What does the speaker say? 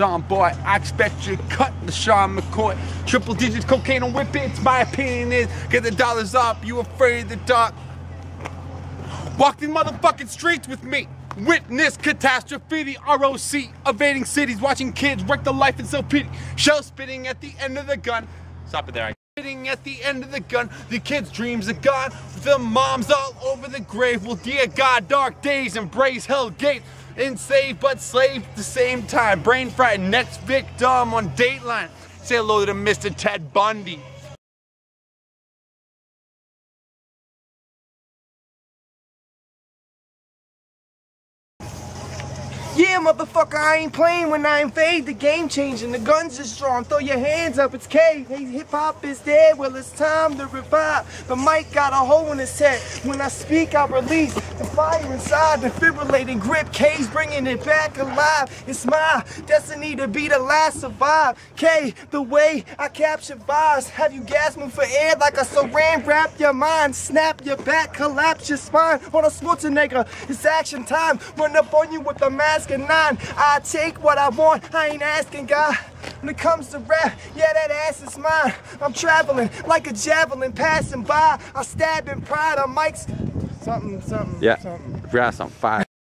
on, boy. I expect you to cut the Sean McCoy. Triple digits cocaine on whip it. My opinion is get the dollars up. You afraid of the dark? Walk these motherfucking streets with me. Witness catastrophe, the ROC, evading cities, watching kids wreck the life and self pity. Shell spitting at the end of the gun. Stop it there. Spitting at the end of the gun, the kids' dreams are gone. The moms all over the grave. Well, dear God, dark days embrace hell gates. Enslaved but slave at the same time. Brain fried, next victim on Dateline. Say hello to Mr. Ted Bundy. Yeah, motherfucker, I ain't playing when I invade. The game changing, the guns are strong. Throw your hands up, it's K. Hey, hip hop is dead, well, it's time to revive. The mic got a hole in his head. When I speak, I release the fire inside, defibrillating grip. K's bringing it back alive. It's my destiny to be the last survive. K, the way I capture vibes. Have you gasping for air like a saran wrap your mind? Snap your back, collapse your spine. On a Schwarzenegger, it's action time. Run up on you with a mask nine. I take what I want, I ain't asking God. When it comes to rap, yeah, that ass is mine. I'm traveling like a javelin passing by. I stab in pride on mics. Something, something, Yeah. something. Grass on fire.